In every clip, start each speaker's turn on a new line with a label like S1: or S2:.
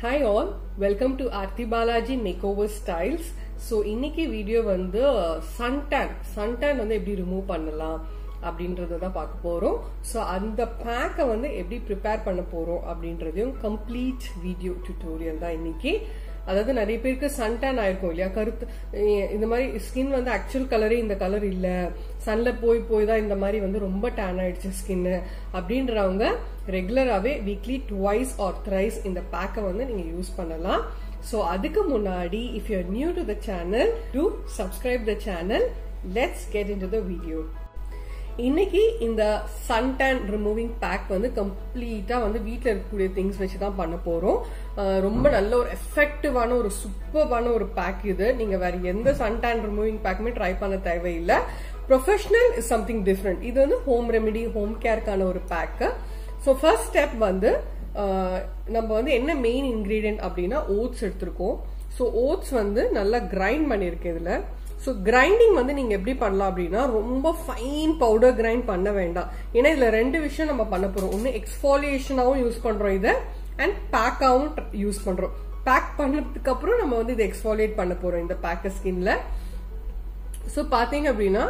S1: Hi all welcome to Aarthi Balaji make styles so இன்னைக்கு video வந்து uh, suntan suntan வந்து எப்படி remove பண்ணலாம் அப்படின்றத தான் பார்க்க போகிறோம் ஸோ அந்த பேக்கை வந்து எப்படி ப்ரிப்பேர் பண்ண போகிறோம் அப்படின்றதையும் கம்ப்ளீட் வீடியோ டியூட்டோரியல் தான் இன்னைக்கு. அதாவது நிறைய பேருக்கு சன்டான் ஆயிருக்கும் இல்லையா? கருத்து இந்த மாதிரி ஸ்கின் வந்து ஆக்சுவல் கலரே இந்த கலர் இல்ல. சன்ல போய் போய் தான் இந்த மாதிரி வந்து ரொம்ப டேன் ஆயிடுச்சு ஸ்கின் அப்படின்றவங்க ரெகுலராகவே வீக்லி டுவைஸ் ஆர் த்ரைஸ் இந்த பேக்கை வந்து நீங்க யூஸ் பண்ணலாம். ஸோ அதுக்கு முன்னாடி if you new to the channel to subscribe the channel let's get into the video இன்னைக்கு இந்த சன் டேன் ரிமூவிங் பேக் வந்து கம்ப்ளீட்டா வந்து வீட்டில் இருக்கக்கூடிய திங்ஸ் வச்சு தான் பண்ண போறோம். ரொம்ப நல்ல ஒரு எஃபெக்டிவான ஒரு சூப்பர்வான ஒரு பேக் இது. நீங்க வேற எந்த சன் டேன் ரிமூவிங் பேக்குமே ட்ரை பண்ண தேவையில்லை. ப்ரொஃபஷனல் இஸ் சம்திங் டிஃப்ரெண்ட் இது வந்து ஹோம் ரெமெடி ஹோம் கேருக்கான ஒரு பேக்கு ஸோ ஃபர்ஸ்ட் ஸ்டெப் வந்து நம்ம வந்து என்ன மெயின் இன்கிரீடியன்ட் அப்படின்னா ஓட்ஸ் எடுத்திருக்கோம். ஸோ ஓட்ஸ் வந்து நல்லா கிரைண்ட் பண்ணியிருக்கேன் இதில். ஸோ கிரைண்டிங் வந்து நீங்க எப்படி பண்ணலாம் அப்படின்னா ரொம்ப ஃபைன் பவுடர் கிரைண்ட் பண்ண வேண்டாம். ஏன்னா இதுல ரெண்டு விஷயம் நம்ம பண்ண போறோம். ஒன்று எக்ஸ்ஃபாலியேஷனாகவும் யூஸ் பண்றோம் இதை அண்ட் பேக்காகவும் யூஸ் பண்றோம். பேக் பண்ணதுக்கு அப்புறம் நம்ம வந்து இதை எக்ஸ்ஃபாலியேட் பண்ண போறோம் இந்த பேக்க ஸ்கின்ல ஸோ பாத்தீங்க அப்படின்னா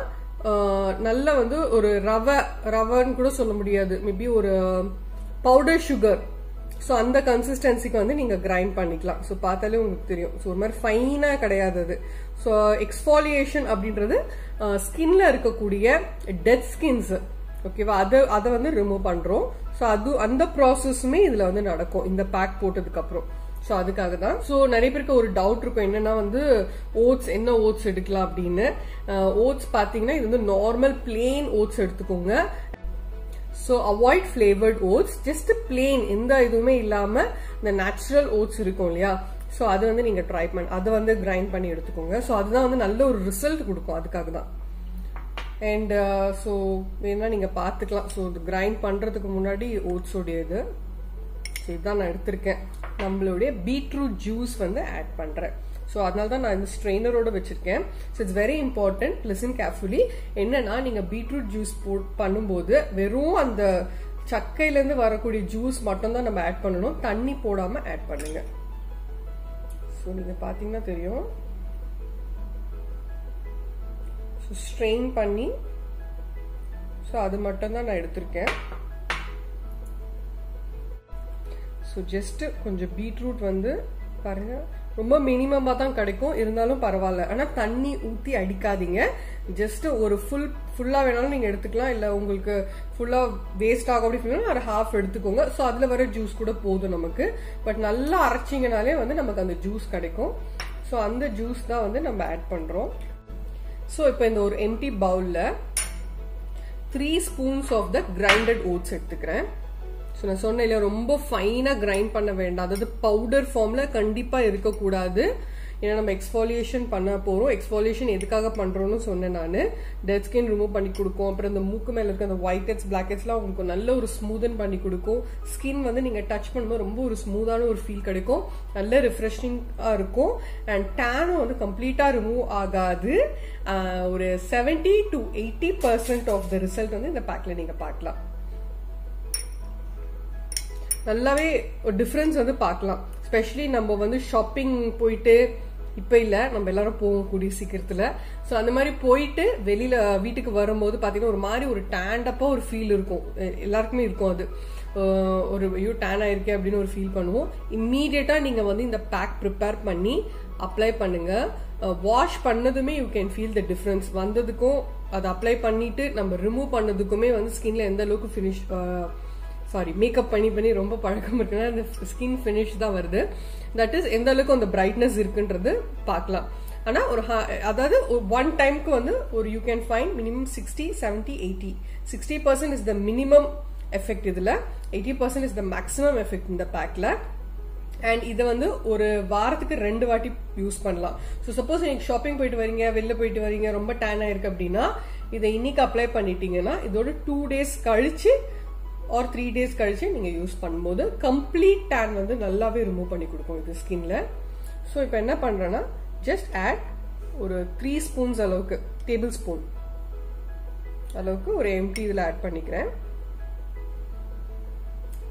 S1: நல்ல வந்து ஒரு ரவை ரவைன்னு கூட சொல்ல முடியாது. மேபி ஒரு பவுடர் சுகர் ஸோ அந்த கன்சிஸ்டன்சிக்கு வந்து நீங்கள் கிரைண்ட் பண்ணிக்கலாம். ஸோ பார்த்தாலே உங்களுக்கு தெரியும். ஸோ ஒரு மாதிரி ஃபைனாக கிடையாது அது. ஸோ எக்ஸ்ஃபாலியேஷன் அப்படின்றது ஸ்கின்ல இருக்கக்கூடிய டெத் ஸ்கின்ஸ் ஓகேவா அதை அதை வந்து ரிமூவ் பண்ணுறோம் ஸோ அது அந்த ப்ராசஸுமே இதில் வந்து நடக்கும். இந்த பேக் போட்டதுக்கப்புறம் ஸோ அதுக்காக தான். ஸோ நிறைய பேருக்கு ஒரு டவுட் இருக்கும். என்னன்னா வந்து ஓட்ஸ் என்ன ஓட்ஸ் எடுக்கலாம் அப்படின்னு. ஓட்ஸ் பார்த்தீங்கன்னா இது வந்து நார்மல் பிளேன் ஓட்ஸ் எடுத்துக்கோங்க. So avoid flavoured oats just plain எந்த இதுவுமே இல்லாமல் இந்த நேச்சுரல் ஓட்ஸ் இருக்கும் இல்லையா? ஸோ அது வந்து நீங்கள் ட்ரை பண்ண அதை வந்து கிரைண்ட் பண்ணி எடுத்துக்கோங்க. ஸோ அதுதான் வந்து நல்ல ஒரு ரிசல்ட் கொடுக்கும் அதுக்காக தான். அண்ட் ஸோ uh, வேணா நீங்கள் பார்த்துக்கலாம். ஸோ இது கிரைண்ட் பண்ணுறதுக்கு முன்னாடி ஓட்ஸோடைய இது ஸோ இதுதான் நான் எடுத்திருக்கேன். நம்மளுடைய பீட்ரூட் ஜூஸ் வந்து ஆட் பண்ணுறேன் ஸோ அதனால தான் நான் இந்த ஸ்ட்ரெயினரோட வச்சிருக்கேன். So it's very important listen carefully என்னன்னா நீங்க பீட்ரூட் ஜூஸ் பண்ணும்போது வெறும் அந்த சக்கையிலேருந்து வரக்கூடிய ஜூஸ் மட்டும் தான் நம்ம ஆட் பண்ணணும். தண்ணி போடாம ஆட் பண்ணுங்க. ஸோ நீங்க பாத்தீங்கன்னா தெரியும். ஸோ ஸ்ட்ரெயின் பண்ணி ஸோ அது மட்டும் தான் நான் எடுத்திருக்கேன். ஸோ ஜஸ்ட் கொஞ்சம் பீட்ரூட் வந்து பாருங்க. ரொம்ப மினிமமாக தான் கிடைக்கும். இருந்தாலும் பரவாயில்ல. ஆனால் தண்ணி ஊற்றி அடிக்காதீங்க. ஜஸ்ட் ஒரு ஃபுல் ஃபுல்லாக வேணாலும் நீங்கள் எடுத்துக்கலாம். இல்லை உங்களுக்கு ஃபுல்லாக வேஸ்ட் ஆகும் அப்படின்னு ஒரு ஹாஃப் எடுத்துக்கோங்க. ஸோ அதில் வர ஜூஸ் கூட போதும் நமக்கு. பட் நல்லா அரைச்சிங்கனாலே வந்து நமக்கு அந்த ஜூஸ் கிடைக்கும். ஸோ அந்த ஜூஸ் தான் வந்து நம்ம ஆட் பண்ணுறோம் ஸோ இப்போ இந்த ஒரு எம்டி பவுலில் three spoons of the grinded oats எடுத்துக்கிறேன். ஸோ நான் சொன்னேன் இல்லையா ரொம்ப ஃபைனாக கிரைண்ட் பண்ண வேண்டாம். அதாவது பவுடர் ஃபார்மில் கண்டிப்பாக இருக்கக்கூடாது. ஏன்னா நம்ம எக்ஸ்பாலியேஷன் பண்ண போகிறோம் எக்ஸ்ஃபாலியேஷன் எதுக்காக பண்ணுறோன்னு சொன்னேன் நான். டெட் ஸ்கின் ரிமூவ் பண்ணி கொடுக்கும். அப்புறம் இந்த மூக்கு மேலே இருக்க அந்த ஒயிட் ஹெட்ஸ் பிளாக் ஹெட்ஸ்லாம் உங்களுக்கு நல்ல ஒரு ஸ்மூதன் பண்ணி கொடுக்கும். ஸ்கின் வந்து நீங்கள் டச் பண்ணும்போது ரொம்ப ஒரு ஸ்மூதான ஒரு ஃபீல் கிடைக்கும். நல்ல ரிஃப்ரெஷிங்காக இருக்கும். அண்ட் டேனும் வந்து கம்ப்ளீட்டாக ரிமூவ் ஆகாது. ஒரு seventy to eighty percent of the result வந்து இந்த பேக்கில் நீங்கள் பார்க்கலாம். நல்லாவே ஒரு டிஃப்ரென்ஸ் வந்து பார்க்கலாம். ஸ்பெஷலி நம்ம வந்து ஷாப்பிங் போயிட்டு இப்போ இல்லை நம்ம எல்லாரும் போவோம் கூடிய சீக்கிரத்தில். ஸோ அந்த மாதிரி போயிட்டு வெளியில் வீட்டுக்கு வரும்போது பார்த்தீங்கன்னா ஒரு மாதிரி ஒரு டேண்டப்பாக ஒரு ஃபீல் இருக்கும். எல்லாருக்குமே இருக்கும் அது. ஒரு ஐயோ டேன் ஆயிருக்கே அப்படின்னு ஒரு ஃபீல் பண்ணுவோம். இம்மீடியட்டாக நீங்கள் வந்து இந்த பேக் ப்ரிப்பேர் பண்ணி அப்ளை பண்ணுங்க. வாஷ் பண்ணதுமே you can feel the difference வந்ததுக்கும் அதை அப்ளை பண்ணிட்டு நம்ம ரிமூவ் பண்ணதுக்குமே வந்து ஸ்கின்ல எந்த அளவுக்கு ஃபினிஷ் சாரி மேக்கப் பண்ணி பண்ணி ரொம்ப பழக்கம் இருக்குன்னா அந்த ஸ்கின் ஃபினிஷ் தான் வருது. தட் இஸ் எந்த அளவுக்கு அந்த பிரைட்னஸ் இருக்குன்றது பார்க்கலாம். ஆனால் ஒரு அதாவது ஒன் டைம்க்கு வந்து ஒரு you can find minimum sixty seventy eighty sixty percent is the minimum effect இதில் eighty percent is the maximum effect இந்த பேக்கில் அண்ட் இதை வந்து ஒரு வாரத்துக்கு ரெண்டு வாட்டி யூஸ் பண்ணலாம். ஸோ சப்போஸ் நீங்கள் ஷாப்பிங் போயிட்டு வரீங்க வெளில போயிட்டு வரீங்க ரொம்ப டேன் ஆயிருக்கு அப்படின்னா இதை இன்னைக்கு அப்ளை பண்ணிட்டீங்கன்னா இதோட டூ டேஸ் கழிச்சு ஆர் த்ரீ டேஸ் கழிச்சு நீங்க யூஸ் பண்ணும்போது கம்ப்ளீட் டேன் வந்து நல்லாவே ரிமூவ் பண்ணி கொடுக்கும் இது ஸ்கின்ல ஸோ இப்போ என்ன பண்றேன்னா ஜஸ்ட் ஆட் ஒரு த்ரீ ஸ்பூன்ஸ் அளவுக்கு டேபிள் ஸ்பூன் அளவுக்கு ஒரு எம்டி இதில் ஆட் பண்ணிக்கிறேன்.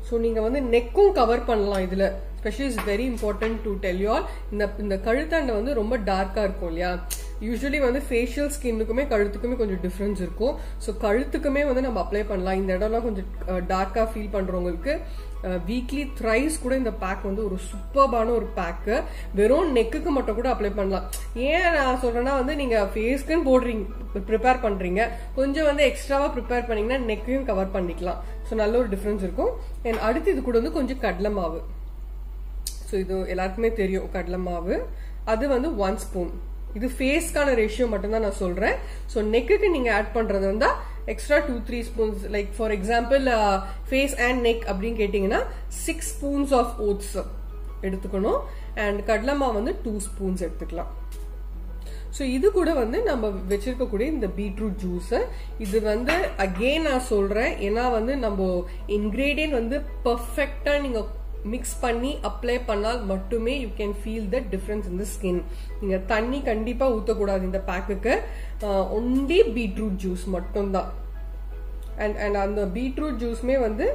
S1: ஸோ நீங்க வந்து நெக்கும் கவர் பண்ணலாம் இதுல. Specially is very important to tell you all இந்த இந்த கழுத்தாண்டை வந்து ரொம்ப டார்க்கா இருக்கும் இல்லையா? யூஸ்வலி வந்து ஃபேஷியல் ஸ்கின்னுக்குமே கழுத்துக்குமே கொஞ்சம் டிஃப்ரென்ஸ் இருக்கும். ஸோ கழுத்துக்குமே வந்து நம்ம அப்ளை பண்ணலாம். இந்த இடம்லாம் கொஞ்சம் டார்க்காக ஃபீல் பண்ணுறவங்களுக்கு வீக்லி த்ரைஸ் கூட இந்த பேக் வந்து ஒரு சூப்பர்பான ஒரு பேக்கு வெறும் நெக்குக்கு மட்டும் கூட அப்ளை பண்ணலாம். ஏன் நான் சொல்றேன்னா வந்து நீங்க ஃபேஸ்க்குன்னு போடுறீங்க ப்ரிப்பேர் பண்றீங்க. கொஞ்சம் வந்து எக்ஸ்ட்ராவா ப்ரிப்பேர் பண்ணீங்கன்னா நெக்கையும் கவர் பண்ணிக்கலாம். ஸோ நல்ல ஒரு டிஃப்ரென்ஸ் இருக்கும். அண்ட் அடுத்து இது கூட வந்து கொஞ்சம் கடலை மாவு. ஸோ இது எல்லாருக்குமே தெரியும் கடலை மாவு. அது வந்து ஒன் ஸ்பூன் இது ஃபேஸ்க்கான ரேஷியோ மட்டும்தான் நான் சொல்றேன். ஸோ நெக்குக்கு நீங்க ஆட் பண்றது வந்தா extra two three spoons like for example face and neck அப்படின்னு கேட்டீங்கன்னா சிக்ஸ் ஸ்பூன்ஸ் ஆஃப் ஓட்ஸ் எடுத்துக்கணும். அண்ட் கடலமா வந்து டூ ஸ்பூன்ஸ் எடுத்துக்கலாம். ஸோ இது கூட வந்து நம்ம வச்சிருக்கக்கூடிய இந்த பீட்ரூட் ஜூஸ் இது வந்து அகெயின் நான் சொல்றேன். ஏன்னா வந்து நம்ம இன்கிரீடியன்ட் வந்து பர்ஃபெக்டா நீங்க மிக்ஸ் பண்ணி அப்ளை பண்ணால் மட்டுமே you can feel the difference in the skin நீங்கள் தண்ணி கண்டிப்பாக ஊற்றக்கூடாது இந்த பேக்குக்கு ஒன்லி பீட்ரூட் ஜூஸ் மட்டும்தான். அண்ட் அண்ட் அந்த பீட்ரூட் ஜூஸ்மே வந்து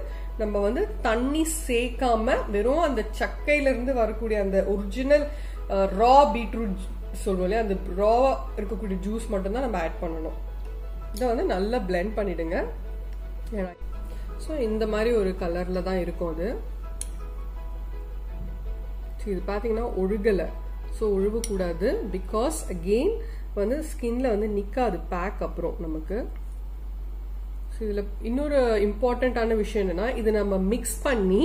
S1: நம்ம வந்து தண்ணி சேர்க்காம வெறும் அந்த சக்கையிலிருந்து வரக்கூடிய அந்த ஒரிஜினல் ரா பீட்ரூட் சொல்லுவோம் இல்லையா? அந்த ராவா இருக்கக்கூடிய ஜூஸ் மட்டும்தான் நம்ம ஆட் பண்ணணும். இதை வந்து நல்லா பிளெண்ட் பண்ணிடுங்க. ஸோ இந்த மாதிரி ஒரு கலரில் தான் இருக்கும் அது. ஸோ இது பார்த்தீங்கன்னா ஒழுகலை. ஸோ ஒழுகக்கூடாது. பிகாஸ் அகெயின் வந்து ஸ்கின்ல வந்து நிற்காது பேக் அப்புறம் நமக்கு. ஸோ இதில் இன்னொரு இம்பார்ட்டண்ட்டான விஷயம் என்னன்னா இது நம்ம மிக்ஸ் பண்ணி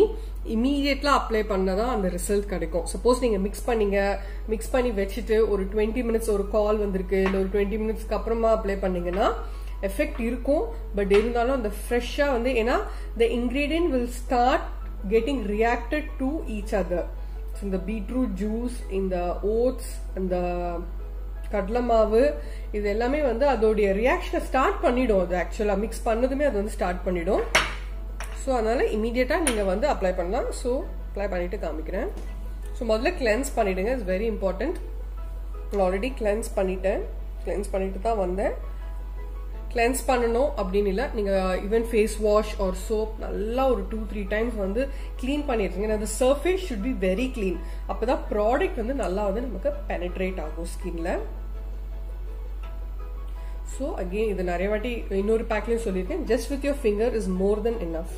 S1: இமீடியட்டாக அப்ளை பண்ணால் தான் அந்த ரிசல்ட் கிடைக்கும். சப்போஸ் நீங்கள் மிக்ஸ் பண்ணீங்க. மிக்ஸ் பண்ணி வச்சுட்டு ஒரு டுவெண்ட்டி மினிட்ஸ் ஒரு கால் வந்திருக்கு. இல்லை ஒரு டுவெண்ட்டி மினிட்ஸ்க்கு அப்புறமா அப்ளை பண்ணீங்கன்னா எஃபெக்ட் இருக்கும். பட் இருந்தாலும் அந்த ஃப்ரெஷ்ஷாக வந்து ஏன்னா the ingredient will start getting reacted to each other இந்த பீட்ரூட் ஜூஸ் இந்த ஓட்ஸ் அந்த கடலை மாவு இது எல்லாமே வந்து அதோடைய ரியாக்ஷனை ஸ்டார்ட் பண்ணிடும். அது ஆக்சுவலாக மிக்ஸ் பண்ணதுமே அது வந்து ஸ்டார்ட் பண்ணிடும். ஸோ அதனால இமீடியட்டாக நீங்கள் வந்து அப்ளை பண்ணலாம். ஸோ அப்ளை பண்ணிட்டு காமிக்கிறேன். ஸோ முதல்ல கிளென்ஸ் பண்ணிடுங்க. It's very important already cleanse பண்ணிட்டேன். கிளென்ஸ் பண்ணிட்டு தான் வந்தேன். கிளென்ஸ் பண்ணணும் அப்படின்னு இல்லை. நீங்கள் even face wash or soap நல்லா ஒரு டூ த்ரீ டைம்ஸ் வந்து க்ளீன் பண்ணிருக்கீங்க அந்த சர்ஃபேஸ் ஷுட் பி வெரி அப்போ தான் ப்ராடக்ட் வந்து நல்லா வந்து நமக்கு பெனட்ரேட் ஆகும் ஸ்கின்ல ஸோ அகெயின் இது நிறைய வாட்டி இன்னொரு பேக்லேயும் சொல்லியிருக்கேன். Just with your finger is more then enough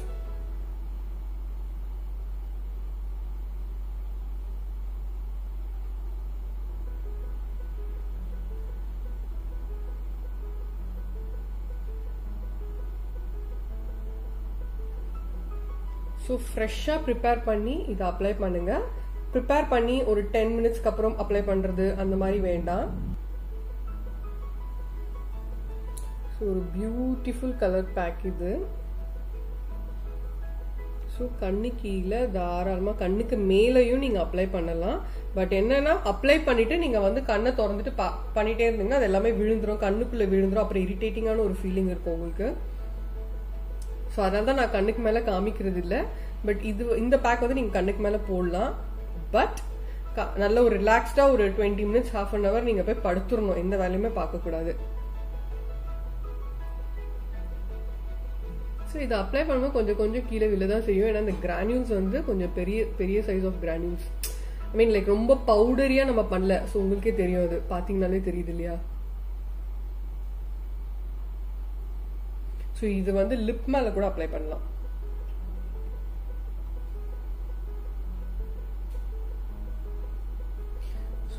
S1: so ஃப்ரெஷ்ஷாக ப்ரிப்பேர் பண்ணி இதை அப்ளை பண்ணுங்க. ப்ரிப்பேர் பண்ணி ஒரு டென் மினிட்ஸ்க்கு அப்புறம் அப்ளை பண்ணுறது அந்த மாதிரி வேண்டாம். ஸோ ஒரு பியூட்டிஃபுல் கலர் பேக் இது. ஸோ கண்ணு கீழே தாராளமாக கண்ணுக்கு மேலேயும் நீங்கள் அப்ளை பண்ணலாம். பட் என்னன்னா அப்ளை பண்ணிட்டு நீங்கள் வந்து கண்ணை திறந்துட்டு பா பண்ணிட்டே இருந்தீங்கன்னா அது எல்லாமே விழுந்துரும். கண்ணுக்குள்ளே விழுந்துரும். அப்புறம் இரிட்டேட்டிங்கான ஒரு ஃபீலிங் இருக்கும் உங்களுக்கு. ஸோ அதனால தான் நான் கண்ணுக்கு மேலே காமிக்கிறது இல்லை பட் இது இந்த பேக் வந்து நீங்கள் கண்ணுக்கு மேலே போடலாம். பட் நல்ல ஒரு ரிலாக்ஸ்டாக ஒரு twenty minutes half an hour நீங்கள் போய் படுத்துடணும் எந்த வேலையுமே பார்க்கக்கூடாது. ஸோ இதை அப்ளை பண்ணும்போது கொஞ்சம் கொஞ்சம் கீழே விழ தான் செய்யும். ஏன்னா இந்த கிரானியூல்ஸ் வந்து கொஞ்சம் பெரிய பெரிய size of granules I mean like ரொம்ப பவுடரியாக நம்ம பண்ணல. ஸோ உங்களுக்கே தெரியும் அது. பார்த்தீங்கனாலே தெரியுது இல்லையா? ஸோ இது வந்து லிப் மேலே கூட அப்ளை பண்ணலாம்.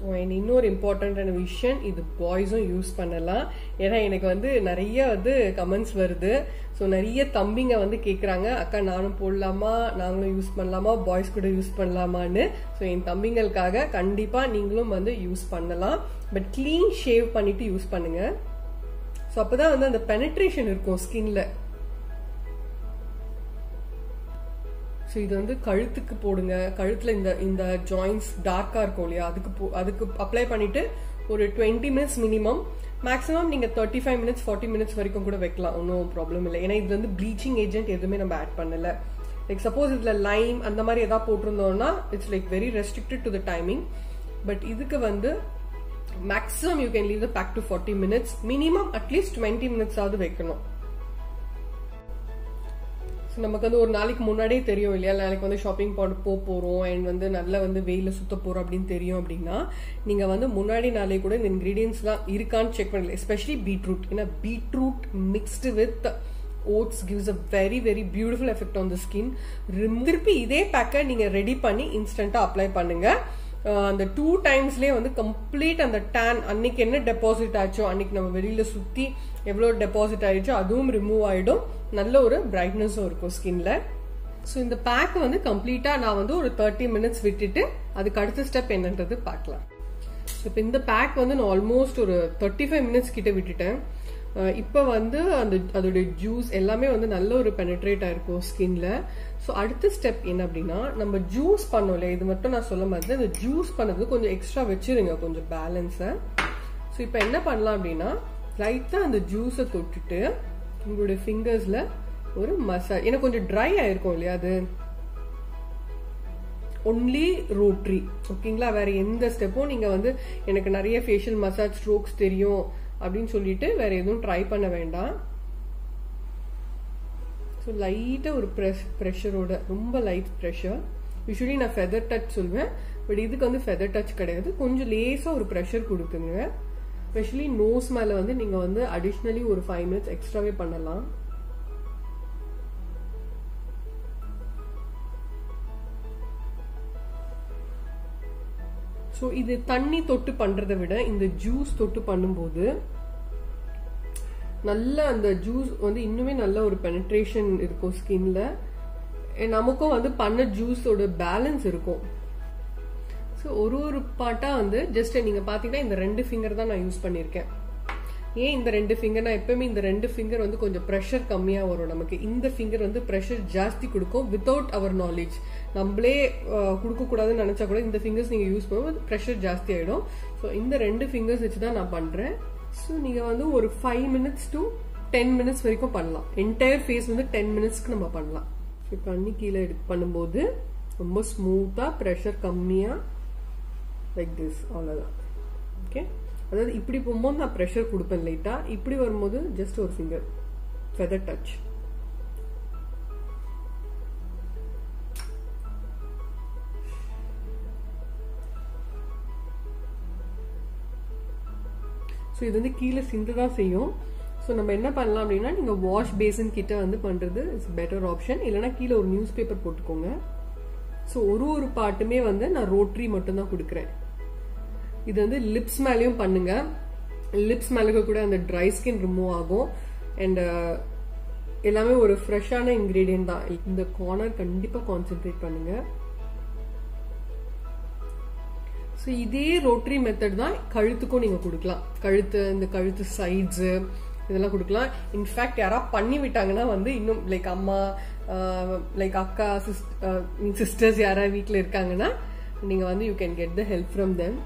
S1: ஸோ அண்ட் இன்னொரு இம்பார்ட்டண்ட்டான விஷயம் இது பாய்ஸும் யூஸ் பண்ணலாம். ஏன்னா எனக்கு வந்து நிறைய வந்து கமெண்ட்ஸ் வருது. ஸோ நிறைய தம்பிங்க வந்து கேட்குறாங்க அக்கா நானும் போடலாமா? நாங்களும் யூஸ் பண்ணலாமா? பாய்ஸ் கூட யூஸ் பண்ணலாமான்னு? ஸோ என் தம்பிங்களுக்காக கண்டிப்பாக நீங்களும் வந்து யூஸ் பண்ணலாம். பட் க்ளீன் ஷேவ் பண்ணிட்டு யூஸ் பண்ணுங்கள் ஸோ அப்போதான் வந்து அந்த பெனட்ரேஷன் இருக்கும் ஸ்கின்ல ஸோ இது வந்து கழுத்துக்கு போடுங்க. கழுத்தில் இந்த இந்த ஜாயின்ஸ் டார்க்காக இருக்கும் இல்லையா? அதுக்கு போ அதுக்கு அப்ளை பண்ணிட்டு ஒரு டுவெண்ட்டி மினிட்ஸ் மினிமம் மேக்ஸிமம் நீங்கள் thirty five minutes forty minutes வரைக்கும் கூட வைக்கலாம். ஒன்றும் ப்ராப்ளம் இல்லை. ஏன்னா இது வந்து ப்ளீச்சிங் ஏஜென்ட் எதுவுமே நம்ம ஆட் பண்ணல. லைக் சப்போஸ் இதில் லைம் அந்த மாதிரி எதாவது போட்டிருந்தோம்னா it's like very restricted to the timing but இதுக்கு வந்து maximum you can leave the pack to forty minutes minimum at least twenty minutes ஆகுது வைக்கணும். ஸோ நமக்கு வந்து ஒரு நாளைக்கு முன்னாடியே தெரியும் இல்லையா? நாளைக்கு வந்து ஷாப்பிங் போக போக போகிறோம் அண்ட் வந்து நல்லா வந்து வெயிலில் சுத்த போகிறோம் அப்படின்னு தெரியும் அப்படின்னா நீங்கள் வந்து முன்னாடி நாளே கூட இந்த இன்க்ரீடியன்ஸ்லாம் இருக்கான்னு செக் பண்ணல. எஸ்பெஷலி பீட்ரூட் ஏன்னா beetroot mixed with oats gives a very very beautiful effect on the skin திருப்பி இதே பேக்கை நீங்கள் ரெடி பண்ணி இன்ஸ்டண்ட்டாக அப்ளை பண்ணுங்கள் அந்த டூ டைம்ஸ்லேயே வந்து கம்ப்ளீட் அந்த டேன் அன்னைக்கு என்ன டெபாசிட் ஆச்சோ அன்னைக்கு நம்ம வெளியில சுற்றி எவ்வளோ டெபாசிட் ஆயிடுச்சோ அதுவும் ரிமூவ் ஆகிடும் நல்ல ஒரு பிரைட்னஸும் இருக்கும் ஸ்கின்ல ஸோ இந்த பேக் வந்து கம்ப்ளீட்டாக நான் வந்து ஒரு தேர்ட்டி மினிட்ஸ் விட்டுட்டு அதுக்கு அடுத்த ஸ்டெப் என்னன்றது பார்க்கலாம். ஸோ இப்போ இந்த பேக் வந்து நான் ஆல்மோஸ்ட் ஒரு தேர்ட்டி ஃபைவ் மினிட்ஸ் கிட்ட விட்டுட்டேன். இப்போ வந்து அந்த அதோடைய ஜூஸ் எல்லாமே வந்து நல்ல ஒரு பெனட்ரேட் ஆயிருக்கும் ஸ்கின்ல ஸோ அடுத்த ஸ்டெப் என்ன அப்படின்னா நம்ம ஜூஸ் பண்ணோம்ல இது மட்டும் நான் சொல்ல மாதிரி இந்த ஜூஸ் பண்ணது கொஞ்சம் எக்ஸ்ட்ரா வச்சிருங்க கொஞ்சம் பேலன்ஸை ஸோ இப்போ என்ன பண்ணலாம் அப்படின்னா லைட்டாக அந்த ஜூஸை தொட்டுட்டு உங்களுடைய ஃபிங்கர்ஸில் ஒரு மசாஜ் ஏன்னா கொஞ்சம் ட்ரை ஆயிருக்கும் இல்லையா அது? ஒன்லி ரோட்ரி ஓகேங்களா வேற எந்த ஸ்டெப்பும் நீங்க வந்து எனக்கு நிறைய ஃபேஷியல் மசாஜ் ஸ்ட்ரோக்ஸ் தெரியும். அப்படின்னு சொல்லிட்டு வேற எதுவும் ட்ரை பண்ண வேண்டாம். ஸோ லைட்டாக ஒரு ப்ரெஷ் ப்ரெஷரோட ரொம்ப லைட் ப்ரெஷர் யூஸ்வலி நான் ஃபெதர் டச் சொல்வேன். பட் இதுக்கு வந்து ஃபெதர் டச் கிடையாது. கொஞ்சம் லேசாக ஒரு ப்ரெஷர் கொடுத்துங்க ஸ்பெஷலி நோஸ் மேலே வந்து நீங்கள் வந்து அடிஷ்னலி ஒரு ஃபைவ் மினிட்ஸ் எக்ஸ்ட்ராவே பண்ணலாம். ஸோ இது தண்ணி தொட்டு பண்றதை விட இந்த ஜூஸ் தொட்டு பண்ணும்போது நல்ல அந்த ஜூஸ் வந்து இன்னுமே நல்ல ஒரு பெனட்ரேஷன் இருக்கும் ஸ்கின்ல நமக்கும் வந்து பண்ண ஜூஸோட பேலன்ஸ் இருக்கும். ஸோ ஒரு ஒரு பாட்டாக வந்து ஜஸ்ட் நீங்கள் பார்த்தீங்கன்னா இந்த ரெண்டு ஃபிங்கர் தான் நான் யூஸ் பண்ணியிருக்கேன் ஏன் இந்த ரெண்டு ஃபிங்கர் நான் எப்பவுமே இந்த ரெண்டு ஃபிங்கர் வந்து கொஞ்சம் ப்ரெஷர் கம்மியாக வரும். நமக்கு இந்த ஃபிங்கர் வந்து ப்ரெஷர் ஜாஸ்தி கொடுக்கும் வித்தவுட் அவர் நாலேஜ் நம்மளே கொடுக்கக்கூடாதுன்னு நினச்சா கூட இந்த ஃபிங்கர்ஸ் நீங்கள் யூஸ் பண்ணும்போது ப்ரெஷர் ஜாஸ்தி ஆகிடும் ஸோ இந்த ரெண்டு ஃபிங்கர்ஸ் வச்சு தான் நான் பண்ணுறேன் ஸோ நீங்கள் வந்து ஒரு five minutes to ten minutes வரைக்கும் பண்ணலாம். என்டையர் ஃபேஸ் வந்து டென் மினிட்ஸ்க்கு நம்ம பண்ணலாம். ஸோ பண்ணி கீழே எடுத்து பண்ணும்போது ரொம்ப ஸ்மூத்தாக ப்ரெஷர் கம்மியாக லைக் திஸ் அவ்வளோதான் ஓகே அதாவது இப்படி போகும்போது நான் ப்ரெஷர் கொடுப்பேன் லைட்டா இப்படி வரும்போது ஜஸ்ட் ஒரு ஃபிங்கர் ஃபெதர் டச் ஸோ இது வந்து கீழே சிந்து தான் செய்யும். ஸோ நம்ம என்ன பண்ணலாம் அப்படின்னா நீங்கள் வாஷ் பேசின் கிட்ட வந்து பண்ணுறது இட்ஸ் பெட்டர் ஆப்ஷன் இல்லைனா கீழே ஒரு நியூஸ் பேப்பர் போட்டுக்கோங்க. ஸோ ஒரு ஒரு பாட்டுமே வந்து நான் ரோட்ரி மட்டும்தான் கொடுக்குறேன். இது வந்து லிப்ஸ் மேலேயும் பண்ணுங்க. லிப்ஸ் மேலே கூட அந்த ட்ரை ஸ்கின் ரிமூவ் ஆகும். அண்ட் uh, எல்லாமே ஒரு ஃப்ரெஷ்ஷான இன்க்ரீடியன்ட் தான். இந்த கார்னர் கண்டிப்பாக கான்சென்ட்ரேட் பண்ணுங்க. ஸோ இதே ரோட்டரி மெத்தட் தான் கழுத்துக்கும் நீங்கள் கொடுக்கலாம். கழுத்து இந்த கழுத்து சைட்ஸு இதெல்லாம் கொடுக்கலாம். இன்ஃபேக்ட் யாராவது பண்ணி விட்டாங்கன்னா வந்து இன்னும் லைக் அம்மா uh, லைக் அக்கா சிஸ்டர்ஸ் uh, யாராவது வீட்டில் இருக்காங்கன்னா நீங்கள் வந்து you can get the help from them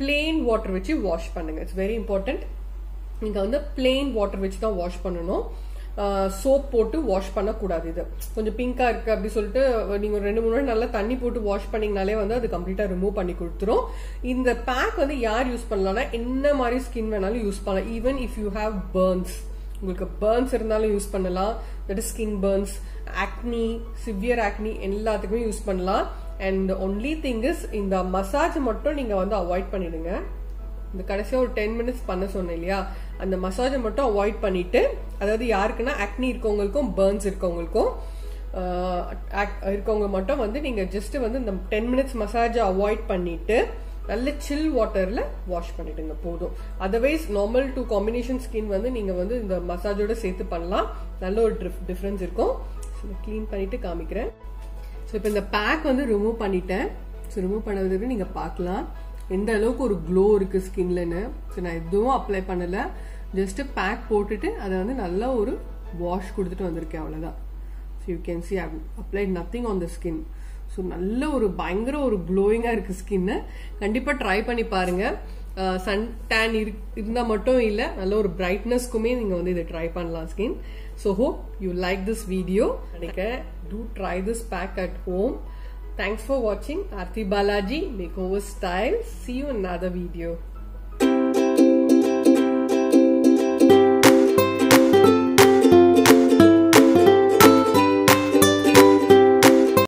S1: plain water வச்சு வாஷ் பண்ணுங்க. இட்ஸ் வெரி இம்பார்ட்டன்ட் நீங்கள் வந்து பிளெயின் வாட்டர் வச்சு தான் வாஷ் பண்ணணும். சோப் போட்டு வாஷ் பண்ணக்கூடாது இது. கொஞ்சம் பிங்கா இருக்கு அப்படி சொல்லிட்டு நீங்க ரெண்டு மூணு நாள் நல்லா தண்ணி போட்டு வாஷ் பண்ணீங்கனாலே வந்து அது கம்ப்ளீட்டா ரிமூவ் பண்ணி கொடுத்துரும். இந்த பேக் வந்து யார் யூஸ் பண்ணலாம்னா என்ன மாதிரி ஸ்கின் வேணாலும் யூஸ் பண்ணலாம். Even if you have burns உங்களுக்கு பேர்ன்ஸ் இருந்தாலும் யூஸ் பண்ணலாம். That is skin burns acne severe acne எல்லாத்துக்குமே யூஸ் பண்ணலாம். அண்ட் ஒன்லி திங் இஸ் இந்த மசாஜ் மட்டும் நீங்க வந்து அவாய்ட் பண்ணிடுங்க. இந்த கடைசியாக ஒரு டென் மினிட்ஸ் பண்ண சொன்னேன் இல்லையா? அந்த மசாஜை மட்டும் அவாய்ட் பண்ணிட்டு அதாவது யாருக்குன்னா ஆக்னி இருக்கவங்களுக்கும் பேர்ன்ஸ் இருக்கவங்களுக்கும் இருக்கவங்க மட்டும் வந்து நீங்க ஜஸ்ட் வந்து இந்த டென் மினிட்ஸ் மசாஜை அவாய்ட் பண்ணிட்டு நல்ல சில் வாட்டர்ல வாஷ் பண்ணிடுங்க போதும். Otherwise normal to combination skin வந்து நீங்க வந்து இந்த மசாஜோட சேர்த்து பண்ணலாம். நல்ல ஒரு டிஃப்ரென்ஸ் இருக்கும். கிளீன் பண்ணிட்டு காமிக்கிறேன். ஸோ இப்போ இந்த பேக் வந்து ரிமூவ் பண்ணிட்டேன். ஸோ ரிமூவ் பண்ணதுக்கு நீங்கள் பார்க்கலாம். எந்த அளவுக்கு ஒரு க்ளோ இருக்குது ஸ்கின்லன்னு ஸோ நான் எதுவும் அப்ளை பண்ணலை. ஜஸ்ட் பேக் போட்டுட்டு அதை வந்து நல்லா ஒரு வாஷ் கொடுத்துட்டு வந்திருக்கேன் அவ்வளோதான் so you can see applied nothing on the skin so நல்ல ஒரு பயங்கர ஒரு க்ளோயிங்காக இருக்குது ஸ்கின்னு கண்டிப்பாக ட்ரை பண்ணி பாருங்கள் சன் டேன் இருந்தால் மட்டும் இல்லை நல்ல ஒரு பிரைட்னஸ்க்குமே நீங்கள் வந்து இதை ட்ரை பண்ணலாம் skin So hope you like this video. Eh, do try this pack at home. Thanks for watching Arti Balaji Makeover Style. See you in another video.